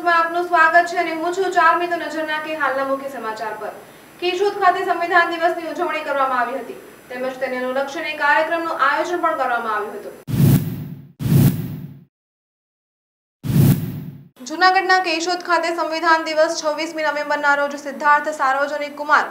ન્યૂઝમાં આપનું સ્વાગત છે અને હું છું ચારમી તો નજર નાખી હાલના મુખ્ય સમાચાર પર. કેશોદ ખાતે સંવિધાન દિવસની ઉજવણી કરવામાં આવી હતી. તેમજ તેને અનુલક્ષીને કાર્યક્રમનું આયોજન પણ કરવામાં આવ્યું હતું. જૂનાગઢના કેશોદ ખાતે સંવિધાન દિવસ છવ્વીસમી નવેમ્બરના રોજ સિદ્ધાર્થ સાર્વજનિક કુમાર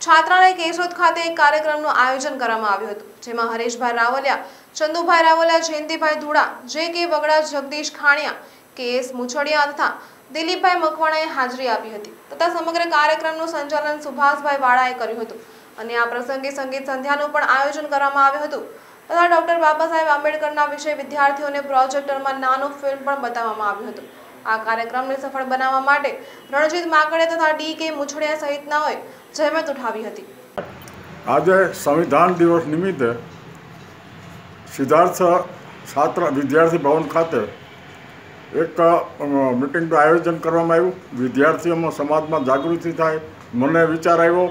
છાત્રાલય કેશોદ ખાતે એક કાર્યક્રમનું આયોજન કરવામાં આવ્યું હતું, જેમાં હરેશભાઈ રાવલિયા, ચંદુભાઈ રાવલિયા, જયંતિભાઈ ધુડા, જે કે વગડા જગદીશ ખાણિયા, કે એસ મુછડિયા તથા દિલીપભાઈ મકવાણાએ હાજરી આપી હતી તથા સમગ્ર કાર્યક્રમનું સંચાલન સુભાષભાઈ વાળાએ કર્યું હતું અને આ પ્રસંગે સંગીત સંધ્યાનું પણ આયોજન કરવામાં આવ્યું હતું તથા ડોક્ટર બાબા સાહેબ આંબેડકરના વિશે વિદ્યાર્થીઓને પ્રોજેક્ટરમાં નાનું ફિલ્મ પણ બતાવવામાં આવ્યું હતું. આ કાર્યક્રમને સફળ બનાવવા માટે રણજીત માકડે તથા ડી કે મુછડિયા સહિતનાઓએ જહેમત ઉઠાવી હતી. આજે સંવિધાન દિવસ નિમિત્તે સિદ્ધાર્થ છાત્ર વિદ્યાર્થી ભવન ખાતે એક મિટિંગનું આયોજન કરવામાં આવ્યું. વિદ્યાર્થીઓમાં સમાજમાં જાગૃતિ થાય. મને વિચાર આવ્યો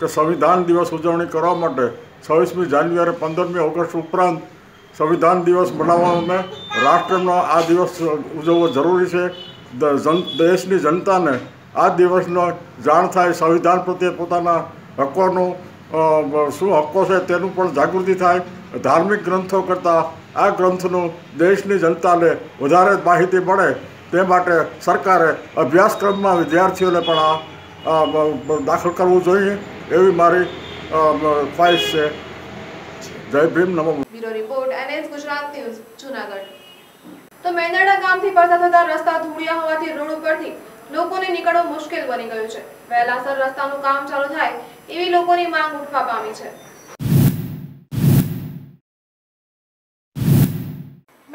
કે સંવિધાન દિવસ ઉજવણી કરવા માટે છવ્વીસમી જાન્યુઆરી પંદરમી ઓગસ્ટ ઉપરાંત સંવિધાન દિવસ મનાવવામાં રાષ્ટ્રનો આ દિવસ ઉજવવો જરૂરી છે. દેશની જનતાને આ દિવસનો જાણ થાય. સંવિધાન પ્રત્યે પોતાના હકોનું શું હક્કો છે તેનું પણ જાગૃતિ થાય. ધાર્મિક ગ્રંથો કરતાં આ ગ્રંથનું દેશની જનતાને વધારે માહિતી મળે તે માટે સરકારે અભ્યાસક્રમમાં વિદ્યાર્થીઓને પણ આ દાખલ કરવું જોઈએ એવી મારી ખ્વાહિશ છે. Jai Bhim, Namo report N S Gujarat Junagadh. તો મેંદરડા ગામથી પસાર થતા રસ્તા ધૂળિયા હોવાથી રોડ ઉપરથી લોકોને નીકળવું મુશ્કેલ બની ગયું છે. વહેલાસર રસ્તાનું કામ ચાલુ થાય એવી લોકોની માંગ ઉઠવા પામી છે.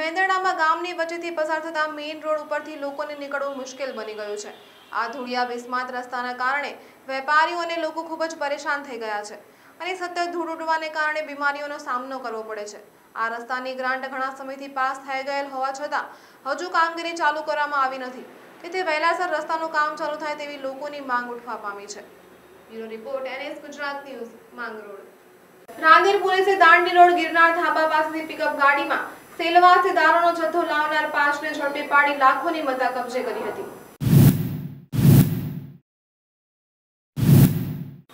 મેંદરડામાં ગામની વચ્ચેથી પસાર થતા મેઇન રોડ ઉપરથી લોકોને નીકળવું મુશ્કેલ બની ગયું છે. આ ધૂળિયા બિસ્માત રસ્તાના કારણે વેપારીઓ અને લોકો ખૂબ જ પરેશાન થઈ ગયા છે અને સતત ધૂળ ઉડવાને કારણે બીમારીઓનો સામનો કરવો પડે છે. આ રસ્તાની ગ્રાન્ટ ઘણા સમયથી પાસ થઈ ગયેલ હોવા છતાં હજુ કામગીરી ચાલુ કરવામાં આવી નથી. તેથી વહેલાસર રસ્તાનું કામ ચાલુ થાય તેવી લોકોની માંગ ઉઠવા પામી છે. Bureau report, NS Gujarat news, Mangrol. Rander પોલીસે દાંડી રોડ ગિરનાર ધાબા પાસેથી પિકઅપ ગાડીમાં સેલવાસથી દારૂનો જથ્થો લાવનાર પાંચને ઝડપી પાડી લાખોની મતા કબજે કરી હતી.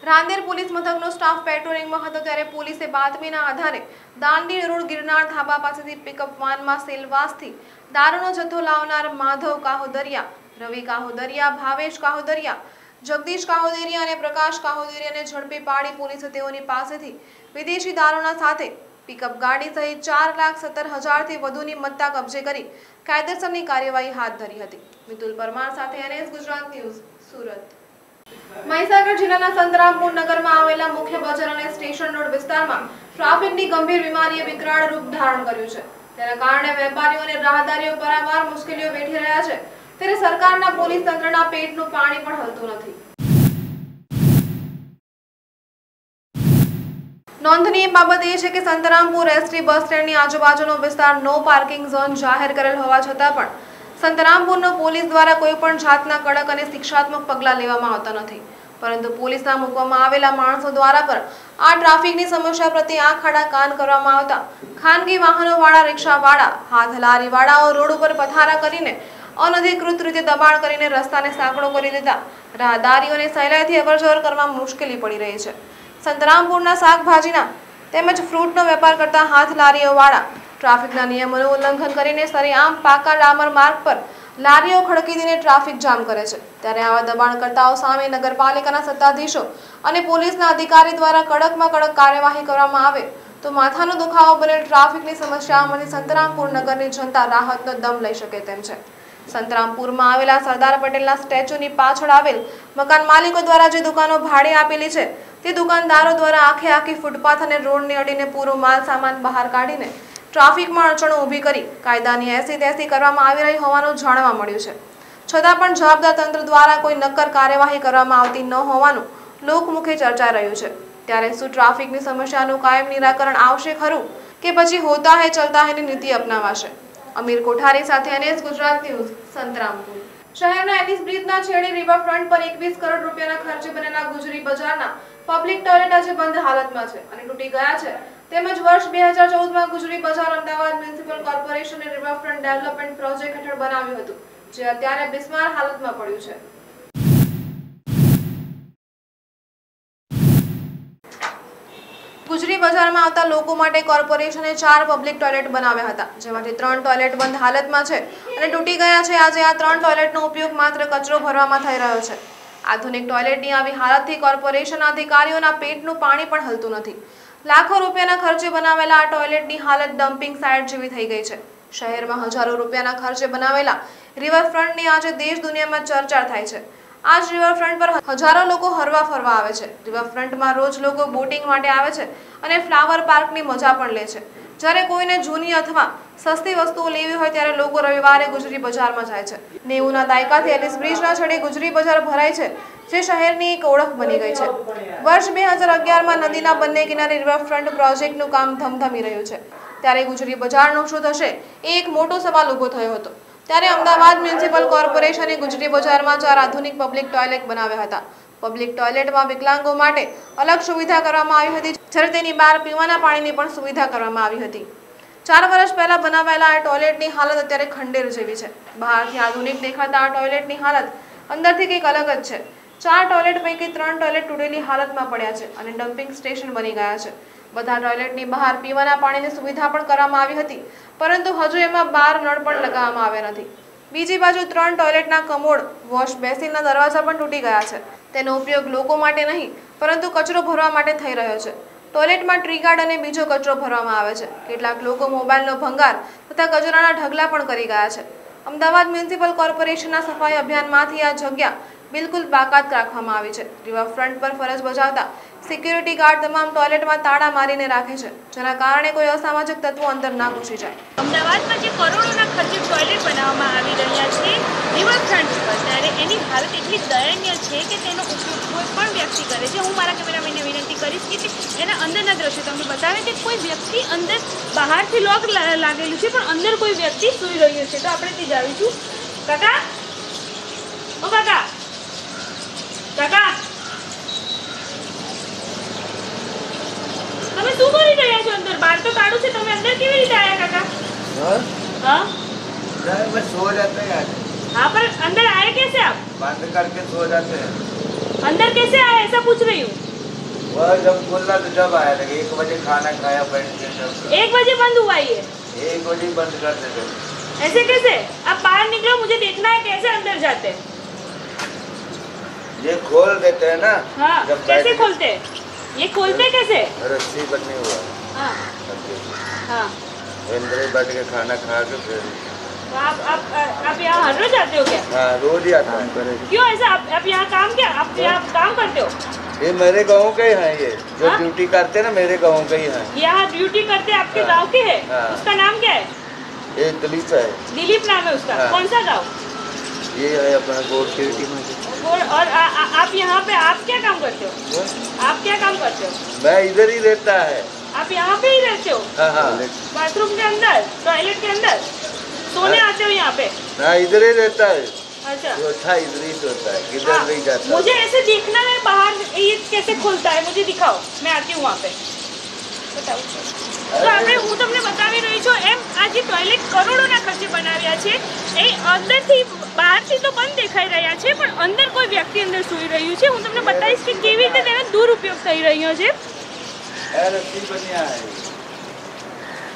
રાંદેર પોલીસ મથકનો સ્ટાફ પેટ્રોલિંગમાં હતો ત્યારે પોલીસે બાતમીના આધારે દાંડી રોડ ગિરનાર ધાબા પાસેથી પિકઅપ વાનમાં સેલવાસથી દારૂનો જથ્થો લાવનાર માધવ કાહોદરિયા, રવિ કાહોદરિયા, ભાવેશ કાહોદરિયા, જગદીશ કાહોદરિયા અને પ્રકાશ કાહોદરિયાને ઝડપી પાડી પોલીસે તેઓની પાસેથી વિદેશી દારૂના સાથે પિકઅપ ગાડી સહિત ચાર લાખ સત્તર હજારથી વધુની મત્તા કબજે કરી કાયદેસરની કાર્યવાહી હાથ ધરી હતી. મિતુલ પરમાર સાથે એનએસ ગુજરાત ન્યૂઝ, સુરત. મહીસાગર જિલ્લાના સંતરામપુર નગરમાં આવેલા મુખ્ય બજાર અને સ્ટેશન રોડ વિસ્તારમાં ટ્રાફિકની ગંભીર બીમારીએ વિકરાળ રૂપ ધારણ કર્યું છે. તેના કારણે વેપારીઓ અને રાહદારીઓ પરાવાર મુશ્કેલીઓ વેઠી રહ્યા છે. ત્યારે સરકારના પોલીસ તંત્રના પેટનું પાણી પણ હલતું નથી. નોંધનીય બાબત એ છે કે સંતરામપુર એસટી બસ સ્ટેન્ડની આજુબાજુનો વિસ્તાર નો પાર્કિંગ ઝોન જાહેર કરેલ હોવા છતાં પણ સંતરામપુરનો પોલીસ દ્વારા કોઈપણ જાતના કડક અને શિક્ષાત્મક પગલાં લેવામાં આવતા નથી. પરંતુ પોલીસના મૂકવામાં આવેલા માણસો દ્વારા પણ આ ટ્રાફિકની સમસ્યા પ્રત્યે આંખ આડા કાન કરવામાં આવતા ખાનગી વાહનોવાળા, રિક્ષાવાળા હાથ લારીવાળાઓ રોડ ઉપર પથારા કરીને અનધિકૃત રીતે દબાણ કરીને રસ્તાને સાંકડો કરી દીધા રાહદારીઓને સહેલાઈથી અવરજવર કરવામાં મુશ્કેલી પડી રહી છે. સંતરામપુરના શાકભાજીના તેમજ ફ્રૂટનો વેપાર કરતા હાથ લારીઓવાળા. ટ્રાફિકના નિયમોનું ઉલ્લંઘન કરીને સરેઆમ પાકા ડામર માર્ગ પર લારીઓ ખડકી દઈને ટ્રાફિક જામ કરે છે. ત્યારે આવા દબાણકર્તાઓ સામે નગરપાલિકાના સત્તાધીશો અને પોલીસના અધિકારી દ્વારા કડકમાં કડક કાર્યવાહી કરવામાં આવે તો માથાનો દુખાવો બનેલ ટ્રાફિકની સમસ્યાઓમાંથી સંતરામપુર નગરની જનતા રાહતનો દમ લઈ શકે તેમ છે. સંતરામપુરમાં આવેલા સરદાર પટેલના સ્ટેચ્યુની પાછળ આવેલ મકાન માલિકો દ્વારા જે દુકાનો ભાડે આપેલી છે તે દુકાનદારો દ્વારા આખે આખી ફૂટપાથ અને રોડને અડીને પૂરો માલ સામાન બહાર કાઢીને ટ્રાફિકમાં અડચણો ઊભી કરી કાયદાની એસી તેસી કરવામાં આવી રહી હોવાનું જાણવા મળ્યું છે. છતાં પણ જવાબદાર તંત્ર દ્વારા કોઈ નક્કર કાર્યવાહી કરવામાં આવતી ન હોવાનું લોકમુખે ચર્ચાઈ રહ્યું છે. ત્યારે શું ટ્રાફિકની સમસ્યાનું કાયમ નિરાકરણ આવશે ખરું કે પછી હોતા હે, ચલતા હૈની નીતિ અપનાવાશે? અમીર કોઠારી સાથે એનએસ ગુજરાત ન્યૂઝ, સંતરામપુર. શહેરના એનિસ બ્રિજના છેડે રિવરફ્રન્ટ પર એકવીસ કરોડ રૂપિયાના ખર્ચે બનેલા ગુજરી બજારના પબ્લિક ટોયલેટ આજે બંધ હાલતમાં છે અને તૂટી ગયા છે, તેમજ વર્ષ બે હજાર ચૌદમાં ગુજરી બજાર અમદાવાદ મ્યુનિસિપલ કોર્પોરેશને રિવરફ્રન્ટ ડેવલપમેન્ટ પ્રોજેક્ટ હેઠળ બનાવ્યું હતું, જે અત્યારે બિસ્માર હાલતમાં પડ્યું છે. ગુજરી બજારમાં આવતા લોકો માટે કોર્પોરેશને ચાર પબ્લિક ટોયલેટ બનાવ્યા હતા, જેમાંથી ત્રણ ટોયલેટ બંધ હાલતમાં છે અને તૂટી ગયા છે. આજે આ ત્રણ ટોયલેટનો ઉપયોગ માત્ર કચરો ભરવામાં થઈ રહ્યો છે. આધુનિક ટોયલેટની આવી હાલતથી કોર્પોરેશનના અધિકારીઓના પેટનું પાણી પણ હલતું નથી. લાખો રૂપિયાના ખર્ચે બનાવેલા આ ટોયલેટની હાલત ડમ્પિંગ સાઇટ જેવી થઈ ગઈ છે. શહેરમાં હજારો રૂપિયાના ખર્ચે બનાવેલા રિવરફ્રન્ટની આજે દેશ દુનિયામાં ચર્ચા થાય છે. આ જ રિવરફ્રન્ટ પર હજારો લોકો હરવા ફરવા આવે છે. રિવરફ્રન્ટમાં રોજ લોકો બોટિંગ માટે આવે છે અને ફ્લાવર પાર્કની મજા પણ લે છે. જ્યારે કોઈને જૂની અથવા સસ્તી વસ્તુઓ લેવી હોય ત્યારે લોકો રવિવારે ગુજરી બજારમાં જાય છે. નેવુંના દાયકાથી એલિસ બ્રિજના છેડે ગુજરી બજાર ભરાય છે, જે શહેરની એક ઓળખ બની ગઈ છે. વર્ષ બે હજાર અગિયારમાં નદીના બંને કિનારે રિવરફ્રન્ટ પ્રોજેક્ટનું કામ ધમધમી રહ્યું છે. ત્યારે ગુજરી બજારનું શું થશે એ એક મોટો સવાલ ઊભો થયો હતો. ત્યારે અમદાવાદ મ્યુનિસિપલ કોર્પોરેશને ગુજરી બજારમાં ચાર આધુનિક પબ્લિક ટોયલેટ બનાવ્યા હતા. પબ્લિક ટોયલેટમાં વિકલાંગો માટે અલગ સુવિધા કરવામાં આવી હતી. જ્યારે તેની બહાર પીવાના પાણીની પણ સુવિધા કરવામાં આવી હતી. ચાર વર્ષ પહેલાં બનાવાયેલા આ ટોયલેટની હાલત અત્યારે ખંડેર જેવી છે. બહારથી આધુનિક દેખાતા આ ટોયલેટની હાલત અંદરથી કંઈક અલગ જ છે. ચાર ટોયલેટ પૈકી ત્રણ ટોયલેટ તૂટેલી હાલતમાં પડ્યા છે અને ડમ્પિંગ સ્ટેશન બની ગયા છે. બધા ટોયલેટની બહાર પીવાના પાણીની સુવિધા પણ કરવામાં આવી હતી, પરંતુ હજુ એમાં બાર નળ પણ લગાવવામાં આવ્યા નથી. બીજી બાજુ ત્રણ ટોયલેટના કમોડ વોશ બેસિનના દરવાજા પણ તૂટી ગયા છે. તેનો ઉપયોગ લોકો માટે નહીં, પરંતુ કચરો ભરવા માટે થઈ રહ્યો છે. ટોયલેટમાં ટ્રી ગાર્ડ અને બીજો કચરો ભરવામાં આવે છે. કેટલાક લોકો મોબાઈલનો ભંગાર તથા કચરાના ઢગલા પણ કરી ગયા છે. અમદાવાદ મ્યુનિસિપલ કોર્પોરેશનના સફાઈ અભિયાનમાંથી આ જગ્યા બિલકુલ બાકાત રાખવામાં આવી છે. રિવરફ્રન્ટ પર ફરજ બજાવતા સિક્યુરિટી ગાર્ડ તમામ ટોયલેટમાં તાળા મારીને રાખે છે, જેના કારણે કોઈ અસામાજિક તત્વો અંદર ના ઘૂસી જાય. અમદાવાદમાં જે કરોડોના ખર્ચે ટોયલેટ બનાવવામાં આવી રહ્યા છે, રિવરફ્રન્ટ પર, ત્યારે એની હાલત એટલી દયનીય છે કે તેનો ઉપયોગ કોઈ પણ વ્યક્તિ કરે છે. હું મારા કેમેરામેનને વિનંતી કરીશ કે એના અંદરના દ્રશ્યો તમને બતાવે કે કોઈ વ્યક્તિ અંદર બહારથી લોક લાગેલું છે, પણ અંદર કોઈ વ્યક્તિ સૂઈ રહ્યું છે. તો આપણે તે જાણીશું. કાકા? ઓ કાકા? કાકા? અંદર બહાર તો કાઢું છે તમે અંદર કેવી રીતે આવ્યા કાકા हाँ? हाँ नहीं, मैं सो जाते हैं आज हाँ पर अंदर आए कैसे आप बंद करके सो जाते हैं अंदर कैसे आए ऐसा पूछ रही हूँ वह जब बोला तो जब आया था एक बजे खाना खाया बैठ के तब एक बजे बंद हुआ ये एक बजे बंद कर देते ऐसे कैसे अब बाहर निकलो मुझे देखना है कैसे अंदर जाते हैं ये खोल देते हैं ना हाँ जब कैसे बैठ खोलते हैं ये खोलते कैसे रस्सी बनी हुआ हाँ। हाँ। अंदर बैठ के खाना खा के फिर तो आप आप आप यहाँ हर रोज आते हो क्या? हाँ रोज ही आता है। क्यों ऐसा? आप आप यहाँ काम क्या? आप यहाँ काम करते हो? ये मेरे गाँव के ही हैं ये। जो हाँ? ड्यूटी करते हैं ना मेरे गाँव के ही हैं। यहाँ ड्यूटी करते आपके हाँ। गाँव के है? हाँ। उसका नाम क्या है? ये दिलीप है। दिलीप नाम है उसका। हाँ। कौन सा गाँव? ये है अपना गोड ड्यूटी में। और और आ, आ, आप यहाँ पे आप क्या काम करते हो। आप क्या काम करते हो? मैं इधर ही रहता है। आप यहाँ पे ही रहते हो हाँ हाँ बाथरूम के अंदर टॉयलेट के अंदर सोने हाँ। आते हो यहाँ पे हाँ इधर ही रहता है अच्छा जो था इधर ही सोता है किधर हाँ, नहीं जाता मुझे ऐसे देखना है बाहर ये कैसे खुलता है मुझे दिखाओ मैं आती हूँ वहाँ पे બતાવો તો આપણે હું તમને બતાવી રહી છું એમ આ જે ટોયલેટ કરોડોના ખર્ચે બનાવ્યા છે એ અંદરથી બહારથી તો બંધ દેખાઈ રહ્યા છે પણ અંદર કોઈ વ્યક્તિ અંદર સૂઈ રહ્યું છે હું તમને બતાવીશ કે કેવી રીતે તેનો દુરુપયોગ થઈ રહ્યો છે अरे रस्सी बनिया है।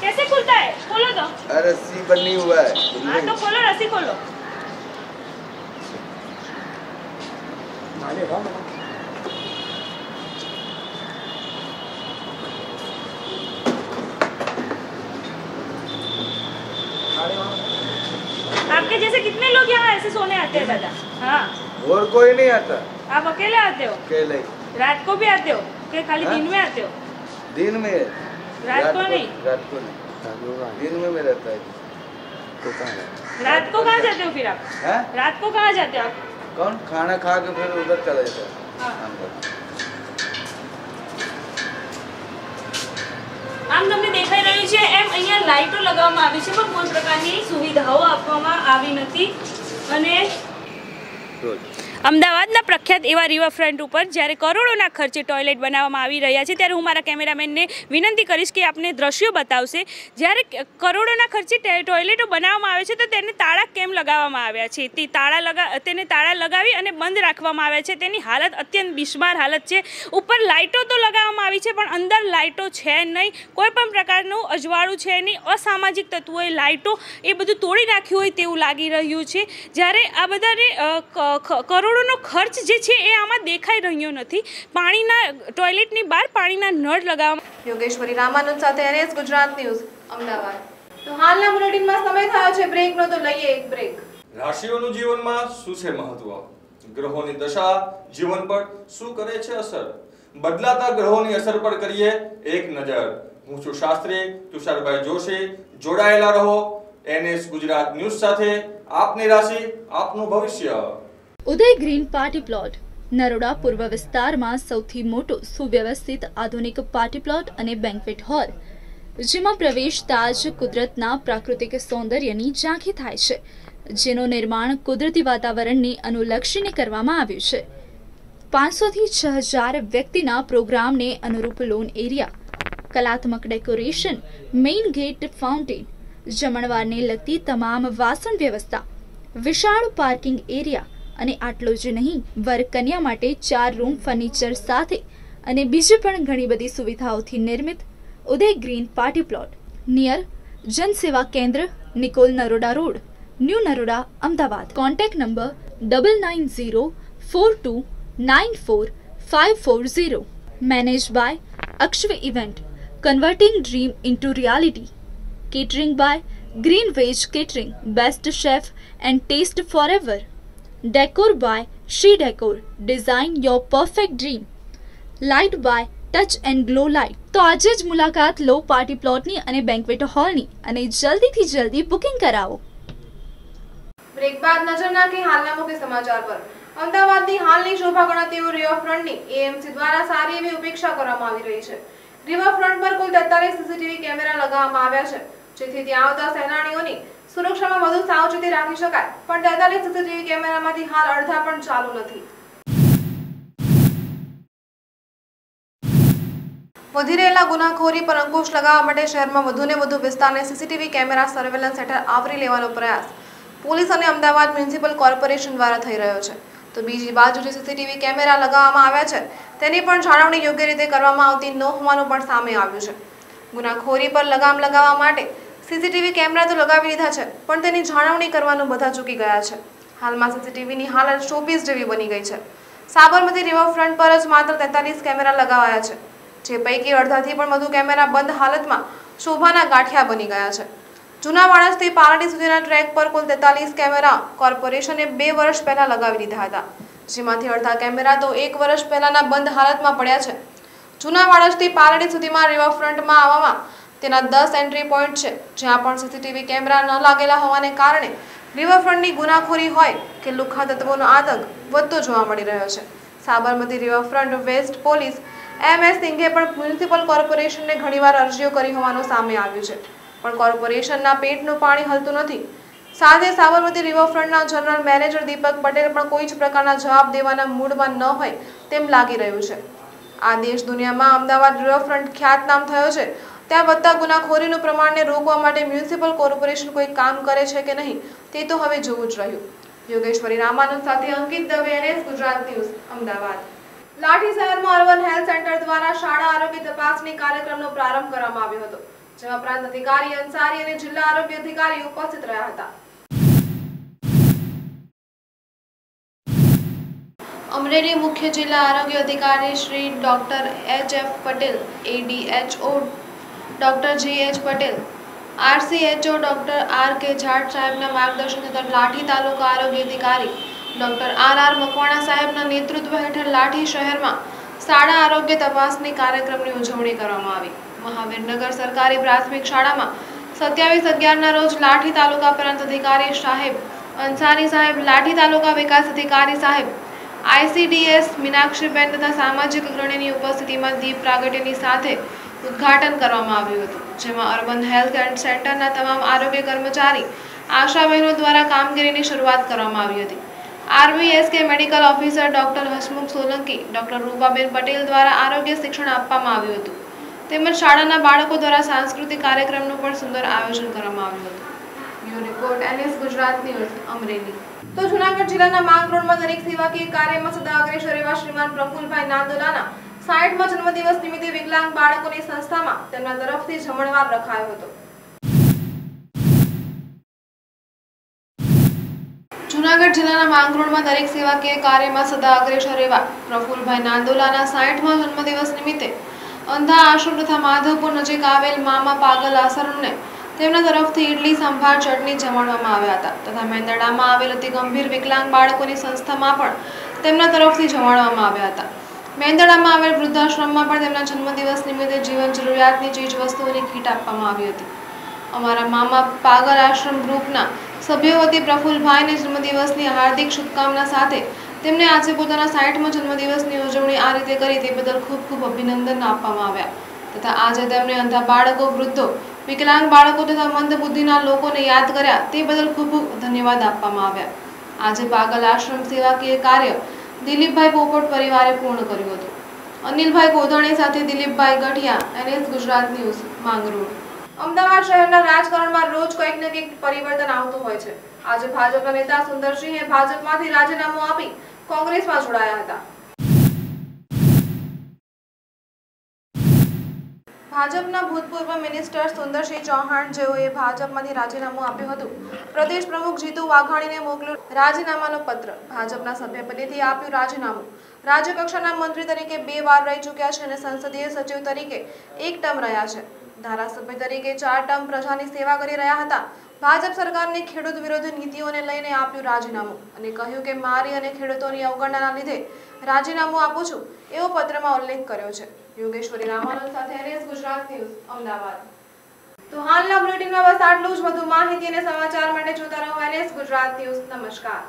कैसे खुलता है? खोलो तो। अरे रस्सी बनी हुआ है। हाँ तो खोलो रस्सी खोलो। आपके जैसे कितने लोग यहाँ ऐसे सोने आते हैं दादा? हाँ। और कोई नहीं आता। आप अकेले आते हो? अकेले। रात को भी आते हो? कि खाली हाँ? दिन में आते हो? दिन में रात को नहीं? रात को नहीं दिन में में रहता है रात को कहाँ जाते हो फिर आप हैं? रात को कहाँ जाते हो आप कौन खाना खा के फिर उधर चला जाता है हाँ। अंदर આમ તમને દેખાઈ રહ્યું છે એમ અહીંયા લાઇટો લગાવવામાં આવી છે પણ કોઈ પ્રકારની સુવિધાઓ આપવામાં આવી નથી અને અમદાવાદના પ્રખ્યાત એવા રિવરફ્રન્ટ ઉપર જ્યારે કરોડોના ખર્ચે ટોયલેટ બનાવવામાં આવી રહ્યા છે ત્યારે હું મારા કેમેરામેનને વિનંતી કરીશ કે આપને દ્રશ્યો બતાવશે. જ્યારે કરોડોના ખર્ચે ટોયલેટો બનાવવામાં આવે છે તો તેને તાળા કેમ લગાવવામાં આવ્યા છે? તે તાળા લગા તેને તાળા લગાવી અને બંધ રાખવામાં આવ્યા છે. તેની હાલત અત્યંત બિસ્માર હાલત છે. ઉપર લાઇટો તો લગાવવામાં આવી છે પણ અંદર લાઇટો છે નહીં. કોઈ પણ પ્રકારનું અજવાળું છે નહીં. અસામાજિક તત્વોએ લાઇટો એ બધું તોડી નાખ્યું હોય તેવું લાગી રહ્યું છે. જ્યારે આ બધાને અ, ક- ખ- કરોડોનો ખર્ચ જે છે એ આમાં દેખાઈ રહ્યો નથી. પાણીના ટોયલેટની બહાર પાણીના નળ લગાવવામાં યોગેશ્વરી રામાનંદ સાથે એનએસ ગુજરાત ન્યૂઝ અમદાવાદ. તો હાલના બુલેટિનમાં સમય થયો છે બ્રેકનો તો લઈએ એક બ્રેક રાશિઓનું જીવનમાં શું છે મહત્વ? ગ્રહોની દશા જીવન પર શું કરે છે અસર? બદલાતા ગ્રહોની અસર પર કરીએ એક નજર. હું છું શાસ્ત્રી તુષારભાઈ જોશી જોડાયેલા રહો એનએસ ગુજરાત ન્યૂઝ સાથે. આપની રાશિ આપનું ભવિષ્ય. Uday green party plot. Naroda પૂર્વ વિસ્તારમાં સૌથી મોટો સુવ્યવસ્થિત આધુનિક પાર્ટી પ્લોટ અને બેન્કવેટ હોલ, જેમાં પ્રવેશતા જ કુદરતના પ્રાકૃતિક સૌંદર્યની ઝાંખી થાય છે, જેનું નિર્માણ કુદરતી વાતાવરણને અનુલક્ષીને કરવામાં આવ્યું છે. પાંચસોથી છ હજાર વ્યક્તિના પ્રોગ્રામને અનુરૂપ લોન એરિયા, કલાત્મક ડેકોરેશન, મેઇન ગેટ ફાઉન્ટેન, જમણવારને લગતી તમામ વાસણ વ્યવસ્થા, વિશાળ પાર્કિંગ એરિયા અને આટલું જ નહીં વર કન્યા માટે ચાર રૂમ ફર્નિચર સાથે અને બીજી પણ ઘણી બધી સુવિધાઓથી નિર્મિત Uday green party plot. Near Jansewa Kendra Nikol Naroda road new Naroda Ahmedabad. Contact number double nine zero four two nine four five four zero manage by Akshav event converting dream into reality catering by Green Veg Catering, Best Chef and Taste Forever. Decor by She Decor, Design Your Perfect Dream. Light by touch and glow light તો આજે જ મુલાકાત લો party પ્લોટની અને banquet હોલની અને જલ્દીથી જલ્દી booking કરાવો. બ્રેક બાદ નજર નાખી હાલના મુખ્ય સમાચાર પર. અમદાવાદની હાલની શોભા ગણતરીઓ રિવરફ્રન્ટની એએમસી દ્વારા સારી એવી ઉપેક્ષા કરવામાં આવી રહી છે. રિવરફ્રન્ટ પર કુલ તેતાલીસ સીસીટીવી કેમેરા લગાવવામાં આવ્યા છે. જેથી ત્યાં આવતા સહેલાણીઓની સુરક્ષામાં વધુ સાવચેતી રાખી શકાય. પણ તેતાલીસ સીસીટીવી કેમેરામાંથી હાલ અડધા પણ ચાલુ નથી. વધી રહેલા ગુનાખોરી પર અંકુશ લગાવવા માટે શહેરમાં વધુને વધુ વિસ્તારને સીસીટીવી કેમેરા સર્વેલન્સ હેઠળ આવરી લેવાનો પ્રયાસ પોલીસ અને અમદાવાદ મ્યુનિસિપલ કોર્પોરેશન દ્વારા થઈ રહ્યો છે. તો બીજી બાજુ જે સીસીટીવી કેમેરા લગાવવામાં આવ્યા છે, તેની પણ જાળવણી યોગ્ય રીતે કરવામાં આવતી ન હોવાનું પણ સામે આવ્યું છે. ગુનાખોરી પર લગામ લગાવવા માટે સીસીટીવી કેમેરા તો લગાવી લીધા છે, પણ તેની જાળવણી કરવાનું બધા ચૂકી ગયા છે. હાલમાં સીસીટીવીની હાલત શોપીસ જેવી બની ગઈ છે. સાબરમતી રિવરફ્રન્ટ પર જ માત્ર તેતાલીસ કેમેરા લગાવાયા છે, જે પૈકી અડધાથી પણ વધુ કેમેરા બંધ હાલતમાં શોભાના ગાંઠિયા બની ગયા છે. જૂના માણસથી પારડી સુધીના ટ્રેક પર કુલ તેતાલીસ કેમેરા કોર્પોરેશને બે વર્ષ પહેલા લગાવી દીધા હતા. જેમાંથી અડધા કેમેરા તો એક વર્ષ પહેલાના બંધ હાલતમાં પડ્યા છે. જૂના માણસથી પારડી સુધીમાં રિવરફ્રન્ટમાં આવવામાં તેના દસ એન્ટ્રી પોઈન્ટ છે, જ્યાં પણ સીસીટીવી કેમેરા ન લાગેલા હોવાને કારણે રિવરફ્રન્ટની ગુનાખોરી હોય કે લુખ્ખા તત્વોનો આતંક વધતો જોવા મળી રહ્યો છે. Sabarmati riverfront west police M S સિંઘે પણ મ્યુનિસિપલ કોર્પોરેશનને ઘણીવાર અરજીઓ કરી હોવાનું સામે આવ્યું છે. પણ કોર્પોરેશનના પેટનું પાણી હલતું નથી. સાથે સાબરમતી રિવરફ્રન્ટના જનરલ મેનેજર દીપક પટેલ પણ કોઈ જ પ્રકારના જવાબ દેવાના મૂડમાં ન હોય તેમ લાગી રહ્યું છે. આ દેશ દુનિયામાં અમદાવાદ રિવરફ્રન્ટ ખ્યાતનામ થયો છે. ત્યાં વધતા ગુનાખોરીનું પ્રમાણને રોકવા માટે મ્યુનિસિપલ કોર્પોરેશન કોઈ કામ કરે છે કે નહીં, તે તો હવે જોવું જ રહ્યું. યોગેશ્વરી રામાનંદ સાથે અંકિત દવે, એનએસ ગુજરાત ન્યૂઝ, અમદાવાદ. લાઠી શહેરમાં અર્બન હેલ્થ સેન્ટર દ્વારા શાળા આરોગ્ય તપાસની કાર્યક્રમનો પ્રારંભ કરવામાં આવ્યો હતો, જેમાં પ્રાંત અધિકારી, અંસારી અને જિલ્લા આરોગ્ય અધિકારી ઉપસ્થિત રહ્યા હતા. અમરેલી મુખ્ય જિલ્લા આરોગ્ય અધિકારી Shri doctor H F Patel ADHO doctor G H Patel, RCHO doctor R K Jat સાહેબના માર્ગદર્શન હેઠળ લાઠી તાલુકા આરોગ્ય અધિકારી ડોક્ટર આર આર મકવાણા સાહેબના નેતૃત્વ હેઠળ લાઠી શહેરમાં શાળા આરોગ્ય તપાસની કાર્યક્રમની ઉજવણી કરવામાં આવી. મહાવીરનગર સરકારી પ્રાથમિક શાળામાં સત્યાવીસ અગિયારના રોજ લાઠી તાલુકા પ્રાંત અધિકારી સાહેબ અંસારી સાહેબ, લાઠી તાલુકા વિકાસ અધિકારી સાહેબ, આઈસીડીએસ મીનાક્ષીબેન તથા સામાજિક અગ્રણીની ઉપસ્થિતિમાં દીપ પ્રાગટ્યની સાથે ઉદ્ઘાટન કરવામાં આવ્યું હતું, જેમાં અર્બન હેલ્થ એન્ડ સેન્ટરના તમામ આરોગ્ય કર્મચારી, આશા બહેનો દ્વારા કામગીરીની શરૂઆત કરવામાં આવી હતી. RVSK medical officer doctor Hasmukh Solanki, doctor Rupaben Patel દ્વારા આરોગ્ય શિક્ષણ આપવામાં આવ્યું હતું. તેમજ શાળાના બાળકો દ્વારા સાંસ્કૃતિક કાર્યક્રમનું પણ સુંદર આયોજન કરવામાં આવ્યું હતું. Bureau report, NS Gujarat Amreli. તો જૂનાગઢ જિલ્લાના માંગરોળમાં દરેક સેવાકીય કાર્યમાં સદા અગ્રેસર એવા શ્રીમાન પ્રફુલભાઈ નાંદોલાના સાઠમા જન્મદિવસ નિમિત્તે વિકલાંગ બાળકોની સંસ્થામાં તેમના તરફથી જમણવાર રખાયો હતો. જૂનાગઢ જિલ્લાના માંગરોળમાં દરેક સેવાકીય કાર્યમાં સદા અગ્રેસર એવા પ્રફુલભાઈ નાંદોલાના સાઠમા જન્મદિવસ નિમિત્તે અંધા આશ્રમ તથા માધવપુર નજીક આવેલ મામા પાગલ આશ્રમને તેમના તરફથી ઇડલી સંભાર, ચટણી જમાડવામાં આવ્યા હતા તથા મેંદરડામાં આવેલ અતિ ગંભીર વિકલાંગ બાળકોની સંસ્થામાં પણ તેમના તરફથી જમાડવામાં આવ્યા હતા. મેંદરડામાં આવેલ વૃદ્ધાશ્રમમાં પણ તેમના જન્મદિવસ નિમિત્તે જીવન જરૂરિયાતની ચીજ વસ્તુઓની કીટ આપવામાં આવી હતી. અમારા મામા પાગલ આશ્રમ ગ્રુપના સભ્યો વતી પ્રફુલભાઈને જન્મદિવસની હાર્દિક શુભકામના સાથે તેમને આજે પોતાના સાઠમો જન્મદિવસની ઉજવણી આ રીતે કરી તે બદલ ખૂબ ખૂબ અભિનંદન આપવામાં આવ્યા. તથા આજે તેમણે અંધા બાળકો, વૃદ્ધો, વિકલાંગ બાળકો તથા મંદ બુદ્ધિના લોકોને યાદ કર્યા તે બદલ ખૂબ ખૂબ ધન્યવાદ આપવામાં આવ્યા. આજે પાગલ આશ્રમ સેવાકીય કાર્ય દિલીપભાઈ પોપટ પરિવારે પૂર્ણ કર્યું હતું. અનિલભાઈ ગોધાણી સાથે દિલીપભાઈ ગઢિયા, એનએસ ગુજરાત ન્યૂઝ, માંગરોળ. અમદાવાદ શહેરના રાજકારણમાં રોજ કંઈક ને કંઈક પરિવર્તન આવતું હોય છે. આજે ભાજપના નેતા સુંદરસિંહે ભાજપમાંથી રાજીનામું આપી કોંગ્રેસમાં જોડાયા હતા. ભાજપના ભૂતપૂર્વ મિનિસ્ટર સુંદરસિંહ ચૌહાણ જેઓએ ભાજપમાંથી રાજીનામું આપ્યું હતું. પ્રદેશ પ્રમુખ જીતુ વાઘાણીને મોકલ્યું રાજીનામાનો પત્ર. ભાજપના સભ્યપદેથી આપ્યું રાજીનામું. રાજ્યકક્ષાના મંત્રી તરીકે બે વાર રહી ચૂક્યા છે અને સંસદીય સચિવ તરીકે એક ટર્મ રહ્યા છે. ધારાસભ્ય તરીકે ચાર ટર્મ પ્રજાની સેવા કરી રહ્યા હતા. ભાજપ સરકારની ખેડૂત વિરોધી નીતિઓને લઈને આપ્યું રાજીનામું અને કહ્યું કે મારી અને ખેડૂતોની અવગણનાના લીધે રાજીનામું આપું છું. એવો પત્રમાં ઉલ્લેખ કર્યો છે. યોગેશ્વરી રામાનંદ સાથે એનએસ ગુજરાત ન્યૂઝ, અમદાવાદ. તો હાલના બુલેટિનમાં બસ આટલું જ. વધુ માહિતી અને સમાચાર માટે જોતા રહો એનએસ ગુજરાત ન્યૂઝ. નમસ્કાર.